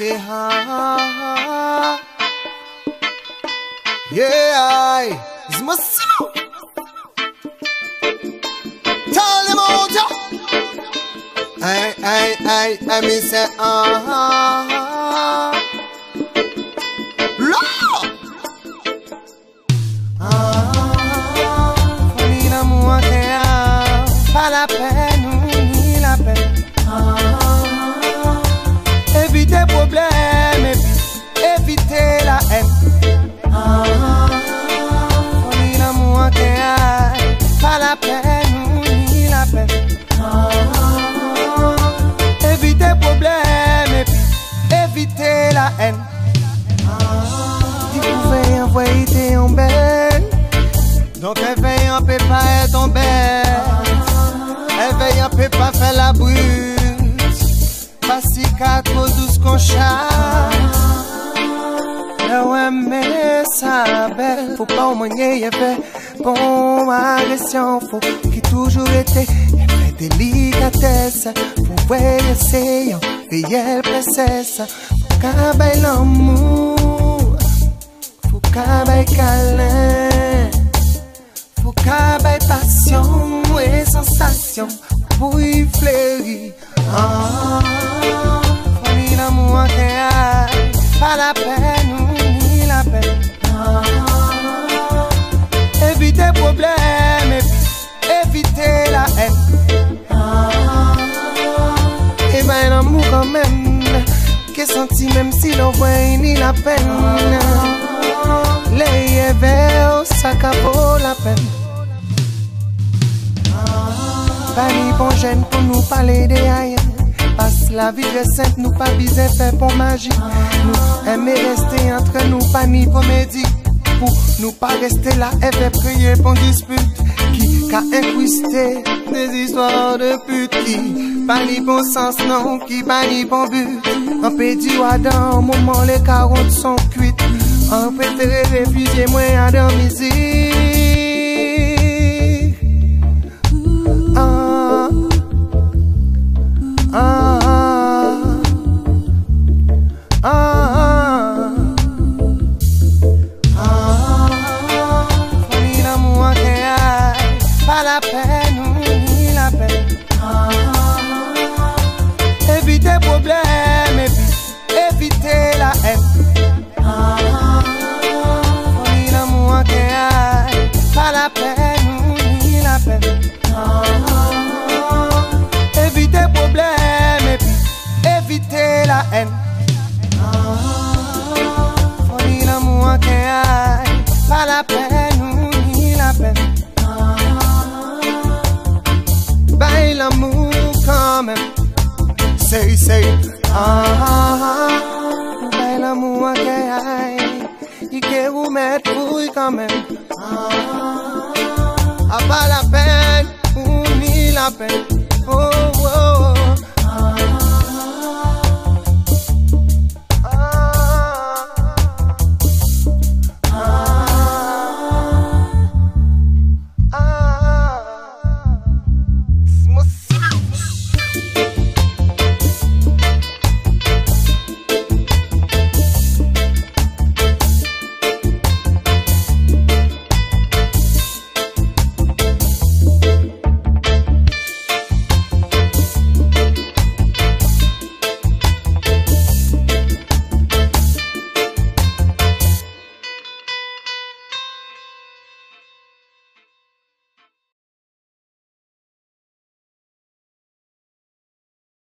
say ha. Yeah, I. My. Tell them out, yo. I, I, I, I me say ah. cacos todos conchas Eu é me bela. Fou pra uma gueia é ver Com agressão é Fou que tu jurete É pra delicadeza Fou é ele seio E ele precisa Fou cabelo mu. Fou cabelo calé. Fou cabelo passado même si l'on voit ni la peine. Les vers, ça vaut la peine. Pas ni bon gêne pour nous parler des aïeux. Passe la vie de sainte, nous pas biser fait pour magie. Nous aimer rester entre nous, pas ni comédie. Pour nous pas rester là et faire prier pour dispute. Qui qu'a incrusté des histoires de pute. Qui pas ni bon sens, non, qui pas ni bon but. On peut dire à dans un moment les carottes sont cuites. On préfère réfugier moins say, ah, baila mua que hay, y que u me fui coming. Ah, a la pen, uni la pen.